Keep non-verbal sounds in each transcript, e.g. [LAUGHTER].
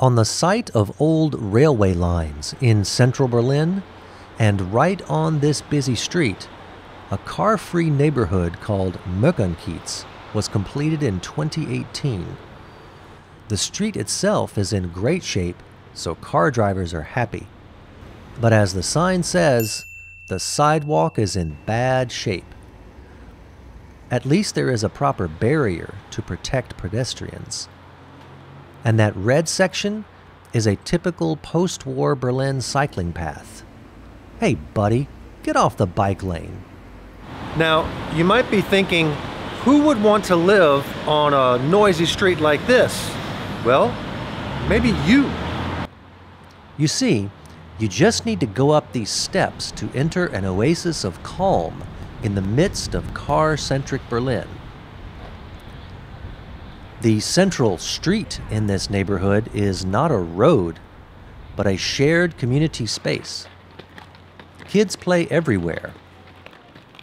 On the site of old railway lines in central Berlin, and right on this busy street, a car free neighborhood called Möckernkiez was completed in 2018. The street itself is in great shape, so car drivers are happy. But as the sign says, the sidewalk is in bad shape. At least there is a proper barrier to protect pedestrians. And that red section is a typical post war Berlin cycling path. Hey, buddy, get off the bike lane. Now, you might be thinking, who would want to live on a noisy street like this? Well, maybe you. You see, you just need to go up these steps to enter an oasis of calm in the midst of car centric Berlin. The central street in this neighborhood is not a road, but a shared community space. Kids play everywhere.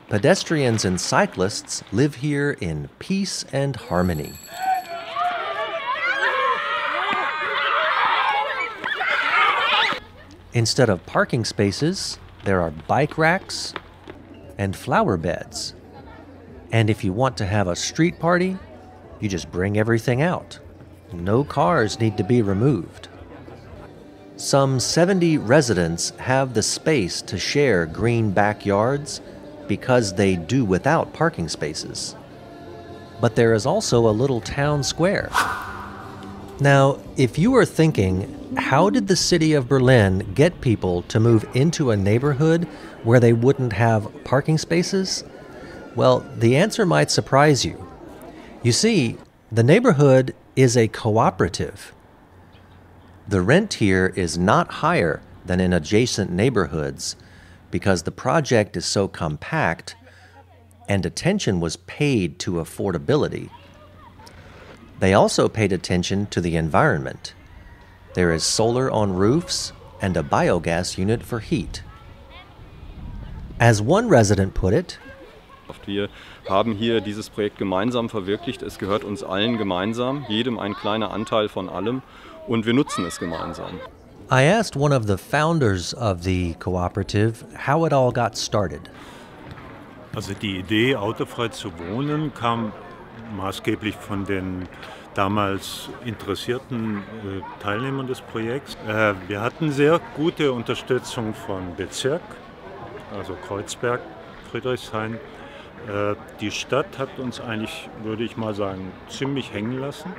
Pedestrians and cyclists live here in peace and harmony. Instead of parking spaces, there are bike racks and flower beds. And if you want to have a street party, you just bring everything out. No cars need to be removed. Some 70 residents have the space to share green backyards because they do without parking spaces. But there is also a little town square. Now, if you are thinking, how did the city of Berlin get people to move into a neighborhood where they wouldn't have parking spaces? Well, the answer might surprise you. You see, the neighborhood is a cooperative. The rent here is not higher than in adjacent neighborhoods because the project is so compact and attention was paid to affordability. They also paid attention to the environment. There is solar on roofs and a biogas unit for heat. As one resident put it, Wir haben hier dieses Projekt gemeinsam verwirklicht. Es gehört uns allen gemeinsam, jedem ein kleiner Anteil von allem und wir nutzen es gemeinsam. I asked one of the founders of the cooperative how it all got started. Also die Idee, autofrei zu wohnen, kam maßgeblich von den damals interessierten äh, Teilnehmern des Projekts. Äh, wir hatten sehr gute Unterstützung von Bezirk, also Kreuzberg, Friedrichshain. Äh, die Stadt hat uns eigentlich, würde ich mal sagen, ziemlich hängen lassen.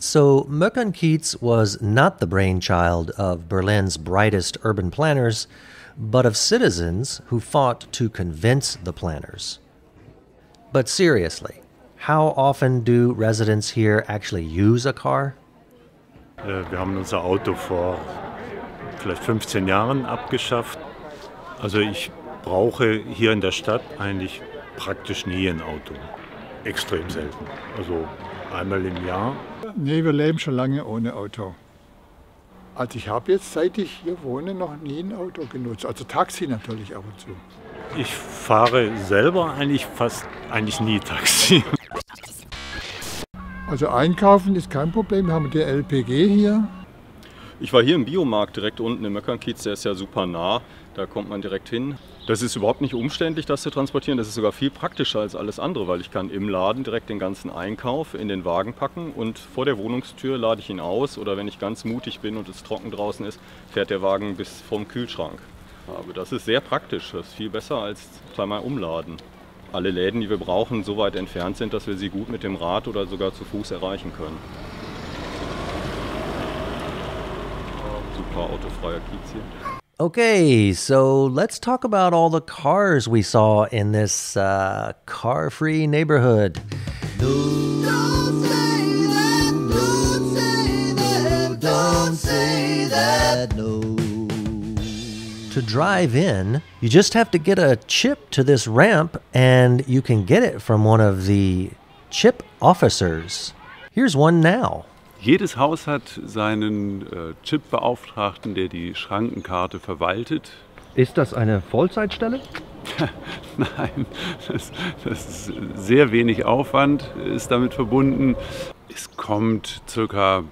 So, Möckernkiez was not the brainchild of Berlin's brightest urban planners, but of citizens who fought to convince the planners. But seriously, how often do residents here actually use a car? Äh, wir haben unser Auto vor vielleicht 15 Jahren abgeschafft. Also ich brauche hier in der Stadt eigentlich praktisch nie ein Auto. Extrem selten. Also einmal im Jahr. Nee, wir leben schon lange ohne Auto. Also ich habe jetzt, seit ich hier wohne, noch nie ein Auto genutzt. Also Taxi natürlich ab und zu. Ich fahre selber eigentlich fast eigentlich nie Taxi. [LAUGHS] Also einkaufen ist kein Problem. Wir haben die LPG hier. Ich war hier im Biomarkt direkt unten im Möckernkiez, der ist ja super nah, da kommt man direkt hin. Das ist überhaupt nicht umständlich, das zu transportieren, das ist sogar viel praktischer als alles andere, weil ich kann im Laden direkt den ganzen Einkauf in den Wagen packen und vor der Wohnungstür lade ich ihn aus oder wenn ich ganz mutig bin und es trocken draußen ist, fährt der Wagen bis vom Kühlschrank. Aber das ist sehr praktisch, das ist viel besser als zweimal umladen. Alle Läden, die wir brauchen, so weit entfernt sind, dass wir sie gut mit dem Rad oder sogar zu Fuß erreichen können. Super autofreier Kiez hier. Okay, so let's talk about all the cars we saw in this uh, car free neighborhood. Don't say that, don't say that, don't say that, no. To drive in, you just have to get a chip to this ramp, and you can get it from one of the chip officers. Here's one now. Jedes Haus hat seinen äh, Chip-Beauftragten, der die Schrankenkarte verwaltet. Ist das eine Vollzeitstelle? [LAUGHS] Nein, das, das ist sehr wenig Aufwand ist damit verbunden. Es kommt circa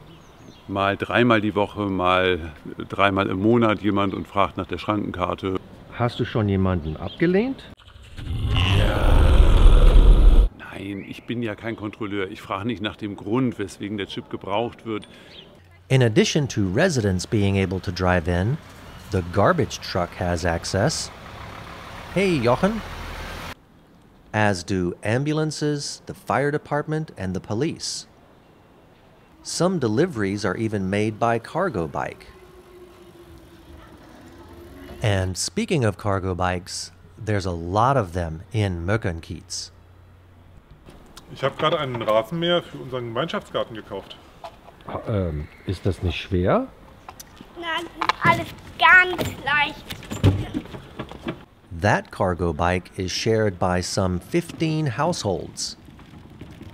mal dreimal die Woche, mal dreimal im Monat jemand und fragt nach der Schrankenkarte. Hast du schon jemanden abgelehnt? Ich bin ja kein Kontrolleur. Ich frage nicht nach dem Grund, weswegen der Chip gebraucht wird. In addition to residents being able to drive in, the garbage truck has access. Hey, Jochen. As do ambulances, the fire department, and the police. Some deliveries are even made by Cargo Bike. And speaking of cargo bikes, there's a lot of them in Möckernkiez. Ich habe gerade einen Rasenmäher für unseren Gemeinschaftsgarten gekauft. Ha- Ähm, ist das nicht schwer? Nein, alles ganz leicht. That cargo bike is shared by some 15 households.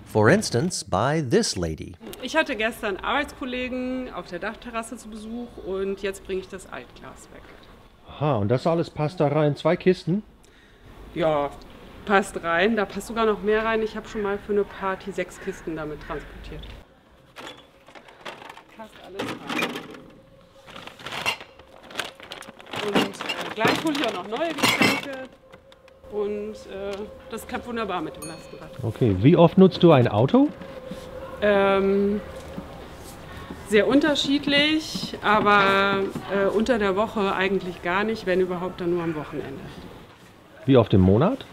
For instance, by this lady. Ich hatte gestern Arbeitskollegen auf der Dachterrasse zu Besuch und jetzt bringe ich das Altglas weg. Aha, und das alles passt da rein? Zwei Kisten? Ja, passt rein. Da passt sogar noch mehr rein. Ich habe schon mal für eine Party sechs Kisten damit transportiert. Passt alles rein. Und äh, gleich hole ich auch noch neue Getränke. Und äh, das klappt wunderbar mit dem Lastenrad. Okay, wie oft nutzt du ein Auto? Ähm, sehr unterschiedlich, aber äh, unter der Woche eigentlich gar nicht, wenn überhaupt dann nur am Wochenende. Wie oft im Monat?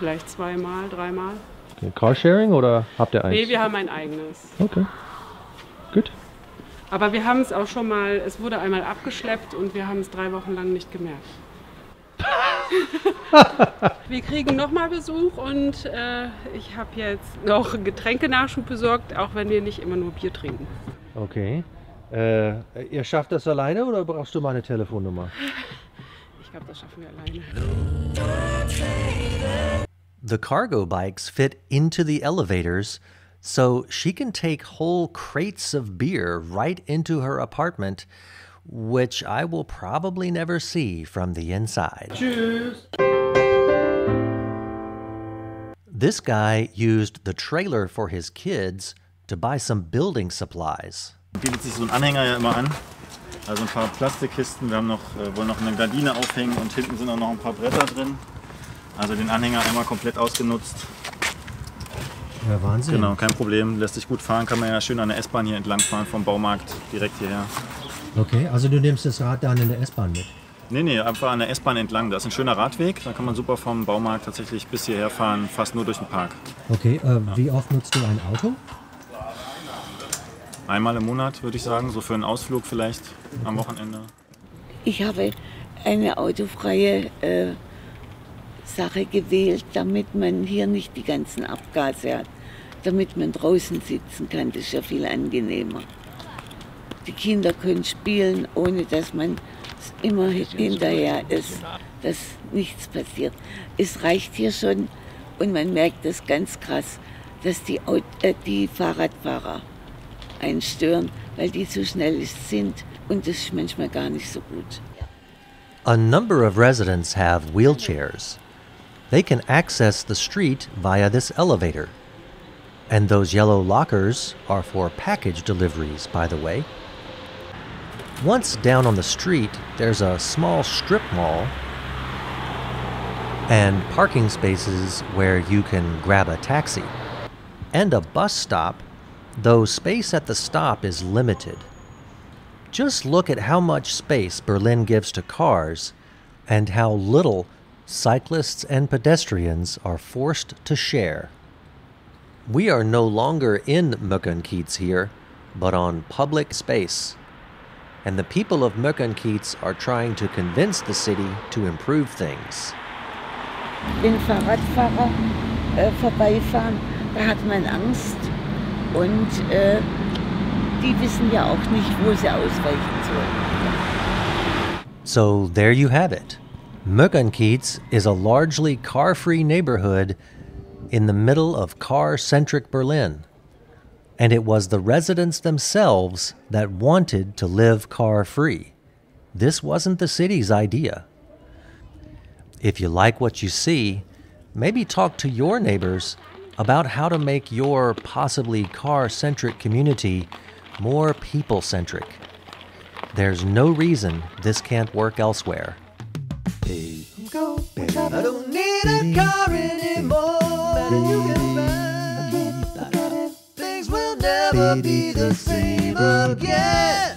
Vielleicht zweimal, dreimal. Okay, Carsharing oder habt ihr eins? Nee, wir haben ein eigenes. Okay, gut. Aber wir haben es auch schon mal, es wurde einmal abgeschleppt und wir haben es drei Wochen lang nicht gemerkt. [LAUGHS] wir kriegen nochmal Besuch und äh, ich habe jetzt noch Getränkenachschub besorgt, auch wenn wir nicht immer nur Bier trinken. Okay. Äh, ihr schafft das alleine oder brauchst du meine Telefonnummer? Ich glaube, das schaffen wir alleine. The cargo bikes fit into the elevators, so she can take whole crates of beer right into her apartment, which I will probably never see from the inside. This guy used the trailer for his kids to buy some building supplies. bietet sich so ein Anhänger ja immer an. Also ein paar Plastikkisten. Wir haben noch, äh, wollen noch eine Gardine aufhängen und hinten sind auch noch ein paar Bretter drin. Also den Anhänger einmal komplett ausgenutzt. Ja, Wahnsinn. Genau, kein Problem. Lässt sich gut fahren. Kann man ja schön an der S-Bahn hier entlang fahren vom Baumarkt direkt hierher. Okay, also du nimmst das Rad dann in der S-Bahn mit. Nee, nee, einfach an der S-Bahn entlang. Da ist ein schöner Radweg. Da kann man super vom Baumarkt tatsächlich bis hierher fahren, fast nur durch den Park. Okay, äh, wie oft nutzt du ein Auto? Einmal im Monat würde ich sagen, so für einen Ausflug vielleicht am Wochenende. Ich habe eine autofreie äh, Sache gewählt, damit man hier nicht die ganzen Abgase hat, damit man draußen sitzen kann. Das ist ja viel angenehmer. Die Kinder können spielen, ohne dass man immer hinterher ist, dass nichts passiert. Es reicht hier schon und man merkt es ganz krass, dass die, Aut äh, die Fahrradfahrer einen stören, weil die zu schnell sind und das ist manchmal gar nicht so gut. A number of residents have wheelchairs. They can access the street via this elevator. And those yellow lockers are for package deliveries, by the way. Once down on the street, there's a small strip mall and parking spaces where you can grab a taxi. And a bus stop, though space at the stop is limited. Just look at how much space Berlin gives to cars and how little cyclists and pedestrians are forced to share. We are no longer in Möckernkiez here, but on public space. And the people of Möckernkiez are trying to convince the city to improve things. Wenn Fahrradfahrer äh, vorbeifahren, da hat man Angst und äh, die wissen ja auch nicht, wo sie ausweichen sollen. So there you have it. Möckernkiez is a largely car free neighborhood in the middle of car centric Berlin. And it was the residents themselves that wanted to live car free. This wasn't the city's idea. If you like what you see, maybe talk to your neighbors about how to make your possibly car centric community more people centric. There's no reason this can't work elsewhere. I don't need a car anymore. You can buy. Things will never be the same again.